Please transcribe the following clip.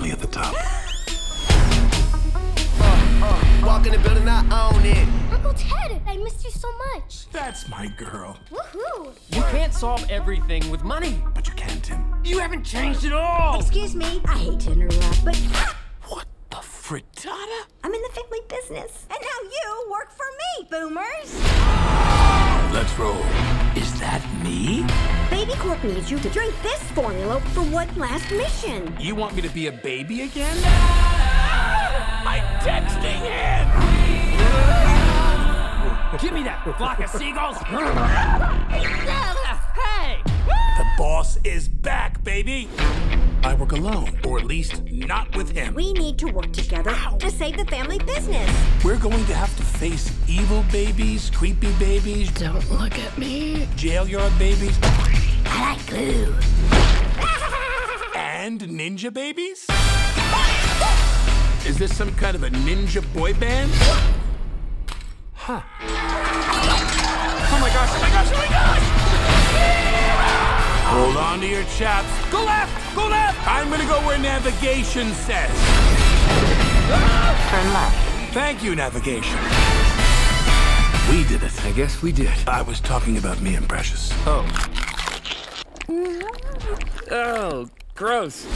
only at the top. Walk in the building, I own it. Uncle Ted, I missed you so much. That's my girl. Woohoo! You can't solve everything with money. But you can, Tim. You haven't changed at all. Excuse me, I hate to interrupt, but What the frittata? I'm in the family business. And now you work for me, boomers. Let's roll. Is that me? Baby Corp needs you to drink this formula for one last mission. You want me to be a baby again? My texting in! Give me that flock of seagulls. hey! The boss is back, baby! I work alone, or at least not with him. We need to work together to save the family business. We're going to have to face evil babies, creepy babies, Don't look at me. jail yard babies, I like glue. and ninja babies? Is this some kind of a ninja boy band? Huh. Oh my gosh! Oh my gosh! Oh my gosh! Hold on to your chaps. Go left! Go left! I'm gonna go where navigation says. Turn left. Thank you, navigation. We did it. I guess we did. I was talking about me and Precious. Oh. Oh, gross.